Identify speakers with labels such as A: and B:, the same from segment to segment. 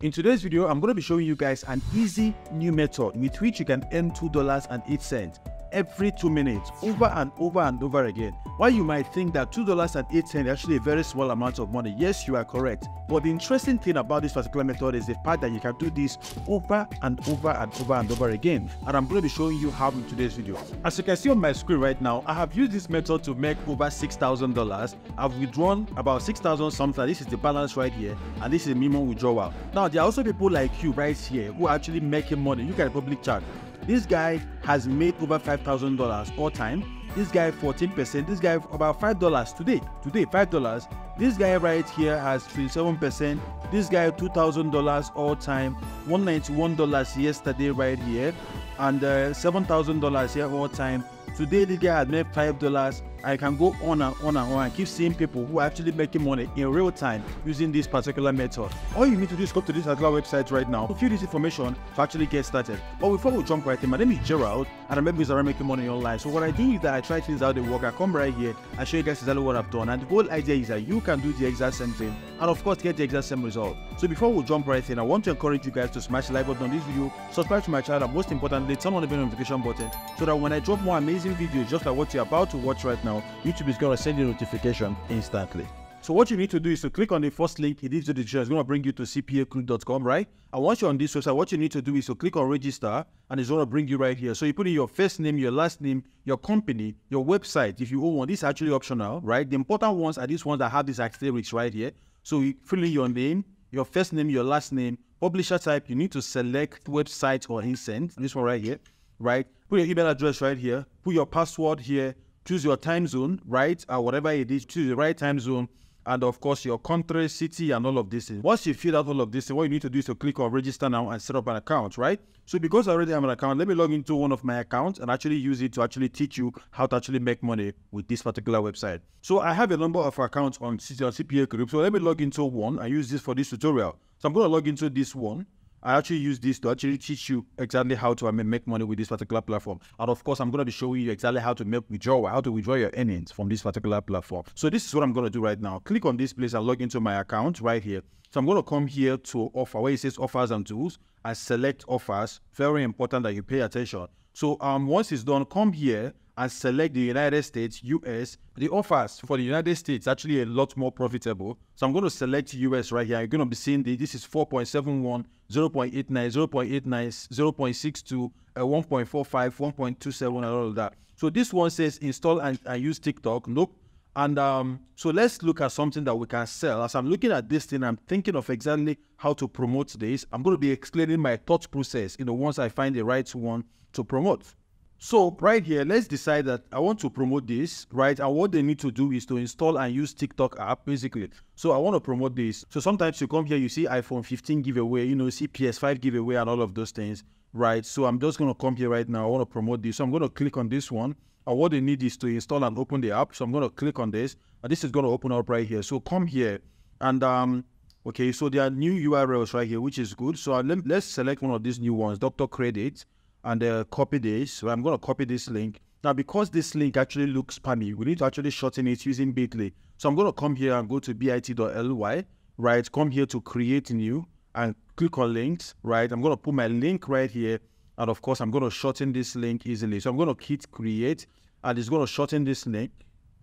A: In today's video, I'm going to be showing you guys an easy new method with which you can earn $2.08 every two minutes over and over and over again. While you might think that $2.08 is actually a very small amount of money, yes, you are correct. But the interesting thing about this particular method is the fact that you can do this over and over and over and over again. And I'm going to be showing you how in today's video. As you can see on my screen right now, I have used this method to make over $6,000. I've withdrawn about 6,000 something. This is the balance right here. And this is the minimum withdrawal. Now, there are also people like you right here who are actually making money. You can public chat. This guy has made over $5,000 all time. This guy 14%. This guy about $5 today. Today, $5. This guy right here has 27%. This guy $2,000 all time. $191 yesterday right here. And uh, $7,000 here all time. Today, this guy has made $5. I can go on and on and on and keep seeing people who are actually making money in real time using this particular method. All you need to do is go to this particular website right now to fill this information to actually get started. But before we jump right in, my name is Gerald and I remember is around making money online. So what I do is that I try things out, they work. I come right here, I show you guys exactly what I've done. And the whole idea is that you can do the exact same thing and of course get the exact same result. So before we jump right in, I want to encourage you guys to smash the like button on this video, subscribe to my channel, and most importantly, turn on the notification button so that when I drop more amazing videos just like what you're about to watch right now, YouTube is going to send you a notification instantly. So what you need to do is to click on the first link in the description. It's going to bring you to cpagrip.com, right? And once you're on this website, what you need to do is to click on register and it's going to bring you right here. So you put in your first name, your last name, your company, your website. If you own one, this is actually optional, right? The important ones are these ones that have these asterisks right here. So you fill in your name, your first name, your last name, publisher type. You need to select website or incent. This one right here, right? Put your email address right here. Put your password here choose your time zone, right? Uh, or whatever it is, choose the right time zone. And of course, your country, city, and all of this. Once you fill out all of this, what you need to do is to click on register now and set up an account, right? So because I already have an account, let me log into one of my accounts and actually use it to actually teach you how to actually make money with this particular website. So I have a number of accounts on CPA Grip. So let me log into one and use this for this tutorial. So I'm going to log into this one. I actually use this to actually teach you exactly how to make money with this particular platform. And of course, I'm going to be showing you exactly how to make withdraw, how to withdraw your earnings from this particular platform. So this is what I'm going to do right now. Click on this place and log into my account right here. So I'm going to come here to offer where it says offers and tools I select offers. Very important that you pay attention. So um, once it's done, come here and select the United States, US, the offers for the United States actually a lot more profitable. So I'm going to select US right here. You're going to be seeing the, this is 4.71, 0.89, 0.89, 0.62, uh, 1.45, 1.27, and all of that. So this one says install and, and use TikTok. Nope. And um, so let's look at something that we can sell. As I'm looking at this thing, I'm thinking of exactly how to promote this. I'm going to be explaining my thought process, you know, once I find the right one to promote. So right here, let's decide that I want to promote this, right? And what they need to do is to install and use TikTok app, basically. So I want to promote this. So sometimes you come here, you see iPhone 15 giveaway, you know, see PS5 giveaway and all of those things, right? So I'm just going to come here right now. I want to promote this. So I'm going to click on this one. And what they need is to install and open the app. So I'm going to click on this. And this is going to open up right here. So come here and um, okay, so there are new URLs right here, which is good. So let, let's select one of these new ones, Dr. Credit and uh, copy this. So I'm going to copy this link. Now, because this link actually looks spammy, we need to actually shorten it using bit.ly. So I'm going to come here and go to bit.ly, right? Come here to create new and click on links, right? I'm going to put my link right here. And of course, I'm going to shorten this link easily. So I'm going to hit create and it's going to shorten this link.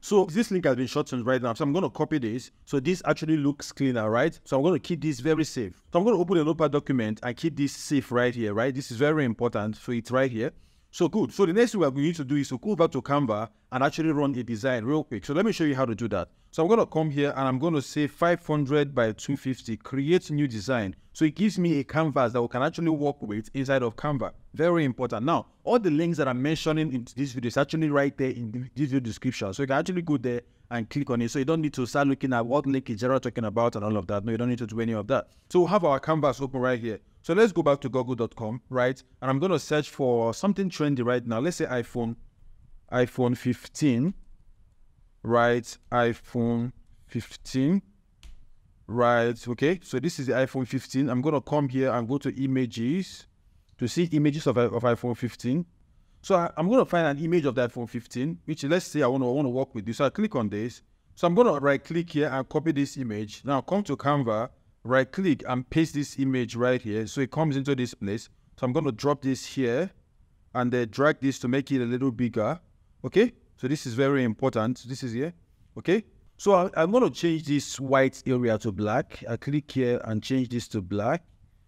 A: So this link has been shortened right now. So I'm going to copy this. So this actually looks cleaner, right? So I'm going to keep this very safe. So I'm going to open a notepad document and keep this safe right here, right? This is very important. So it's right here. So good. So the next thing we're going to do is to go back to Canva and actually run a design real quick. So let me show you how to do that. So I'm going to come here and I'm going to say 500 by 250, create new design. So it gives me a canvas that we can actually work with inside of Canva. Very important. Now, all the links that I'm mentioning in this video is actually right there in this video description. So you can actually go there and click on it. So you don't need to start looking at what link is Gerald talking about and all of that. No, you don't need to do any of that. So we have our canvas open right here. So let's go back to google.com, right? And I'm going to search for something trendy right now. Let's say iPhone, iPhone 15, right? iPhone 15 right okay so this is the iphone 15 i'm going to come here and go to images to see images of, of iphone 15 so I, am going to find an image of the iphone 15 which let's say i want to I want to work with this so i click on this so i'm going to right click here and copy this image now come to canva right click and paste this image right here. So it comes into this place. So I'm going to drop this here and then drag this to make it a little bigger. Okay. So this is very important. This is here. Okay. So I, am going to change this white area to black. I click here and change this to black.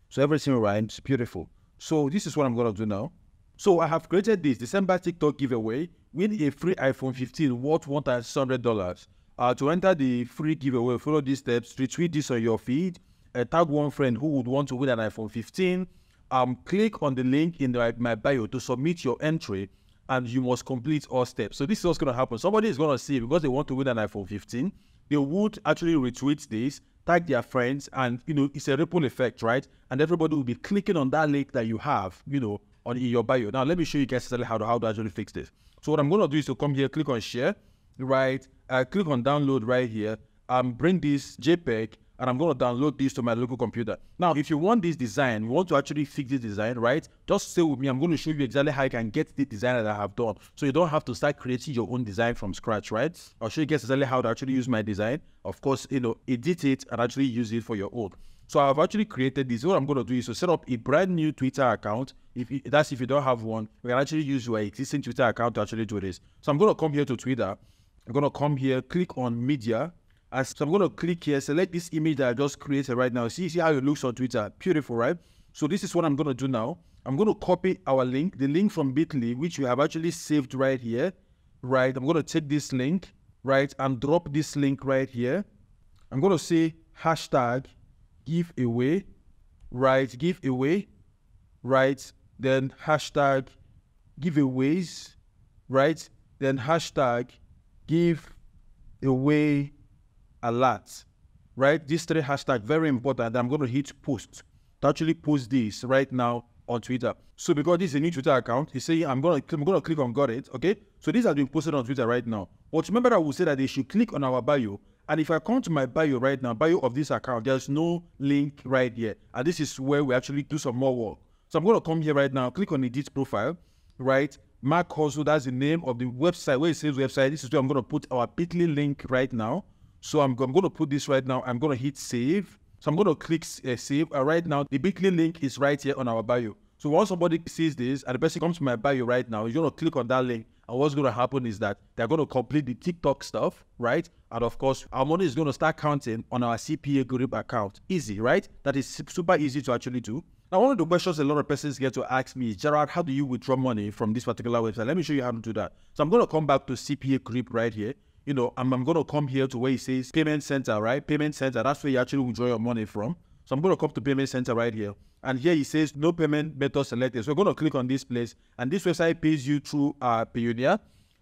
A: So everything rhymes. Beautiful. So this is what I'm going to do now. So I have created this December TikTok giveaway. Win a free iPhone 15 worth $1,600. Uh, to enter the free giveaway, follow these steps. Retweet this on your feed. Uh, tag one friend who would want to win an iPhone 15. Um, click on the link in the, my bio to submit your entry and you must complete all steps. So this is what's going to happen. Somebody is going to see because they want to win an iPhone 15. They would actually retweet this, tag their friends, and you know it's a ripple effect, right? And everybody will be clicking on that link that you have, you know, on your bio. Now let me show you guys exactly how to how to actually fix this. So what I'm going to do is to come here, click on share, right? Uh, click on download right here, um, bring this JPEG and I'm going to download this to my local computer. Now, if you want this design, you want to actually fix this design, right? Just stay with me. I'm going to show you exactly how you can get the design that I have done. So you don't have to start creating your own design from scratch, right? I'll show you guys exactly how to actually use my design. Of course, you know, edit it and actually use it for your own. So I've actually created this. What I'm going to do is to set up a brand new Twitter account. If you, that's if you don't have one, you can actually use your existing Twitter account to actually do this. So I'm going to come here to Twitter. I'm going to come here, click on media, as so I'm going to click here, select this image that I just created right now. See, see how it looks on Twitter. Beautiful, right? So this is what I'm going to do now. I'm going to copy our link, the link from Bitly, which we have actually saved right here, right? I'm going to take this link, right, and drop this link right here. I'm going to say hashtag giveaway, right, giveaway, right, then hashtag giveaways, right, then hashtag give away alert, right? These three hashtags very important. I'm going to hit post to actually post this right now on Twitter. So because this is a new Twitter account, he's saying I'm gonna I'm gonna click on got it. Okay. So this has been posted on Twitter right now. But remember I will say that they should click on our bio. And if I come to my bio right now, bio of this account, there's no link right here. And this is where we actually do some more work. So I'm gonna come here right now, click on edit profile, right? Mark Hustle, that's the name of the website where it says website. This is where I'm gonna put our bit.ly link right now. So I'm, I'm going to put this right now. I'm going to hit save. So I'm going to click uh, save. Right now, the Bitly link is right here on our bio. So once somebody sees this and the person comes to my bio right now, you're going to click on that link. And what's going to happen is that they're going to complete the TikTok stuff, right? And of course, our money is going to start counting on our CPA Grip account. Easy, right? That is super easy to actually do. Now, one of the questions a lot of persons get to ask me is, Gerald, how do you withdraw money from this particular website? Let me show you how to do that. So I'm going to come back to CPA Grip right here you know, I'm, I'm going to come here to where it says payment center, right? Payment center. That's where you actually withdraw your money from. So I'm going to come to payment center right here. And here it says no payment method selected. So we're going to click on this place. And this website pays you through uh, Payoneer,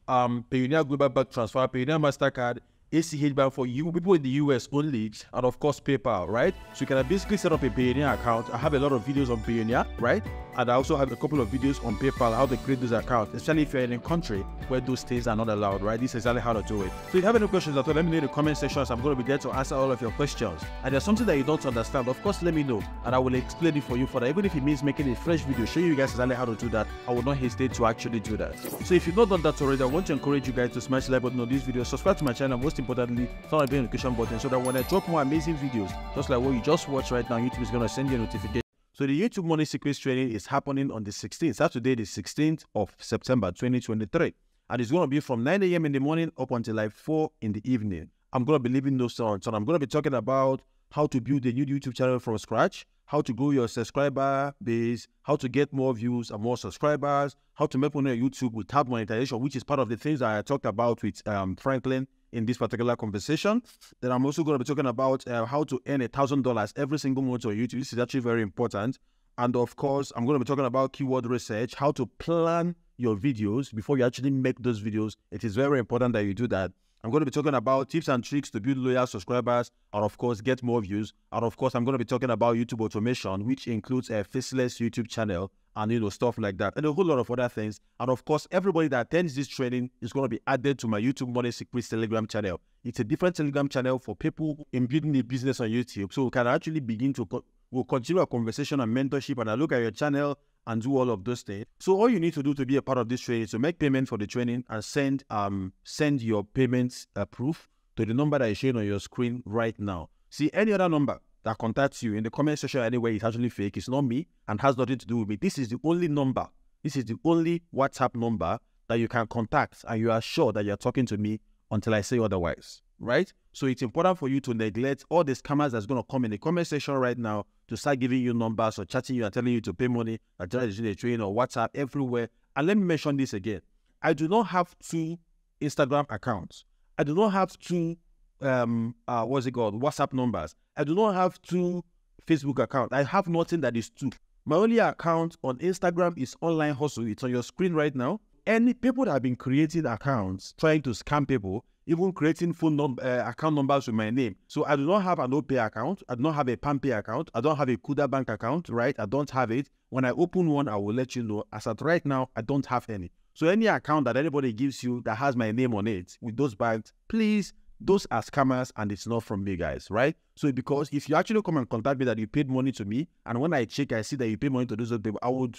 A: um, Payoneer Global Bank Transfer, Payoneer MasterCard, ACH Bank for you people in the US only, and of course PayPal, right? So you can basically set up a Payoneer account. I have a lot of videos on Payoneer, right? And I also have a couple of videos on PayPal how to create those accounts, especially if you're in a country where those things are not allowed, right? This is exactly how to do it. So if you have any questions at all, let me know in the comment section. I'm going to be there to answer all of your questions. And there's something that you don't understand, of course, let me know, and I will explain it for you. For that, even if it means making a fresh video, show you guys exactly how to do that, I will not hesitate to actually do that. So if you've not done that already, I want to encourage you guys to smash the like button on this video, subscribe to my channel, most importantly, turn on the notification button so that when I drop more amazing videos, just like what you just watched right now, YouTube is going to send you a notification. So the YouTube Money Secrets training is happening on the 16th, Saturday, the 16th of September 2023. And it's going to be from 9 a.m. in the morning up until like 4 in the evening. I'm going to be leaving those on. So I'm going to be talking about how to build a new YouTube channel from scratch, how to grow your subscriber base, how to get more views and more subscribers, how to make money on YouTube without monetization, which is part of the things I talked about with um, Franklin in this particular conversation. Then I'm also going to be talking about uh, how to earn a thousand dollars every single month on YouTube. This is actually very important. And of course, I'm going to be talking about keyword research, how to plan your videos before you actually make those videos. It is very important that you do that. I'm going to be talking about tips and tricks to build loyal subscribers and, of course, get more views. And, of course, I'm going to be talking about YouTube automation, which includes a faceless YouTube channel and, you know, stuff like that, and a whole lot of other things. And, of course, everybody that attends this training is going to be added to my YouTube Money Secrets Telegram channel. It's a different Telegram channel for people in building a business on YouTube. So we can actually begin to, co- we'll continue a conversation and mentorship and I look at your channel and do all of those things. So all you need to do to be a part of this training is to make payment for the training and send um send your payment uh, proof to the number that is showing on your screen right now. See any other number that contacts you in the comment section anyway is actually fake. It's not me and has nothing to do with me. This is the only number. This is the only WhatsApp number that you can contact and you are sure that you're talking to me until I say otherwise, right? So it's important for you to neglect all the scammers that's going to come in the comment section right now to start giving you numbers or chatting you and telling you to pay money, or you to train or WhatsApp everywhere. And let me mention this again. I do not have two Instagram accounts. I do not have two um uh what's it called WhatsApp numbers. I do not have two Facebook accounts. I have nothing that is two. My only account on Instagram is online hustle. It's on your screen right now any people that have been creating accounts trying to scam people, even creating phone number uh, account numbers with my name. So I do not have an OPay account. I do not have a PalmPay account. I don't have a Kuda Bank account, right? I don't have it. When I open one, I will let you know. As at right now, I don't have any. So any account that anybody gives you that has my name on it with those banks, please, those are scammers and it's not from me, guys, right? So because if you actually come and contact me that you paid money to me, and when I check, I see that you paid money to those people, I would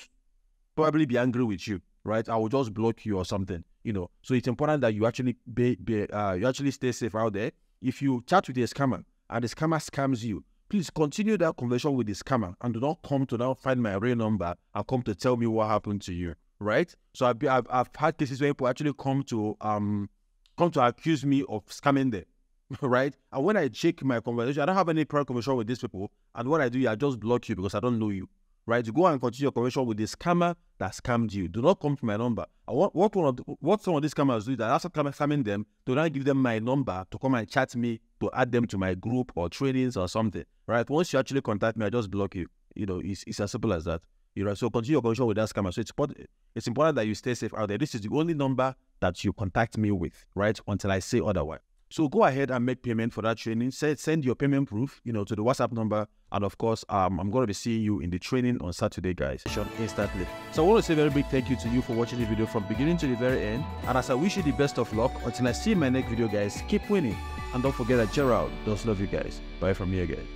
A: probably be angry with you right? I will just block you or something, you know. So it's important that you actually be, be uh, you actually stay safe out there. If you chat with a scammer and the scammer scams you, please continue that conversation with the scammer and do not come to now find my real number and come to tell me what happened to you, right? So I've, I've, I've had cases where people actually come to um come to accuse me of scamming them, right? And when I check my conversation, I don't have any prior conversation with these people, and what I do, I just block you because I don't know you right? To go and continue your conversation with the scammer that scammed you. Do not come to my number. what what one of the, what some of these scammers do is that after scamming them, do not give them my number to come and chat me to add them to my group or trainings or something, right? Once you actually contact me, I just block you. You know, it's, it's as simple as that. You know, so continue your conversation with that scammer. So it's important, it's important that you stay safe out there. This is the only number that you contact me with, right? Until I say otherwise. So go ahead and make payment for that training. Send, send your payment proof, you know, to the WhatsApp number. And of course, um, I'm going to be seeing you in the training on Saturday, guys, instantly. So I want to say a very big thank you to you for watching the video from beginning to the very end. And as I wish you the best of luck, until I see my next video, guys, keep winning. And don't forget that Gerald does love you guys. Bye from me again.